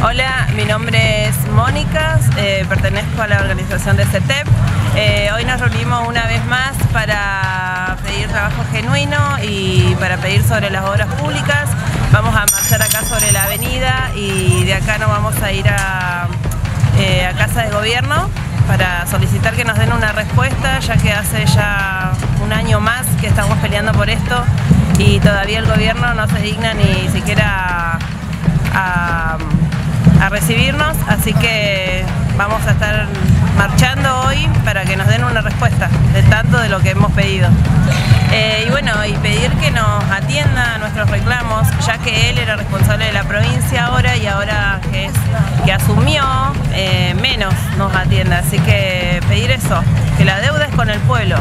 Hola, mi nombre es Mónica, eh, pertenezco a la organización de CETEP. Eh, hoy nos reunimos una vez más para pedir trabajo genuino y para pedir sobre las obras públicas. Vamos a marchar acá sobre la avenida y de acá nos vamos a ir a, eh, a Casa de Gobierno para solicitar que nos den una respuesta, ya que hace ya un año más que estamos peleando por esto y todavía el gobierno no se digna ni siquiera recibirnos, así que vamos a estar marchando hoy para que nos den una respuesta de tanto de lo que hemos pedido. Eh, y bueno, y pedir que nos atienda a nuestros reclamos, ya que él era responsable de la provincia ahora y ahora que, es, que asumió, eh, menos nos atienda. Así que pedir eso, que la deuda es con el pueblo.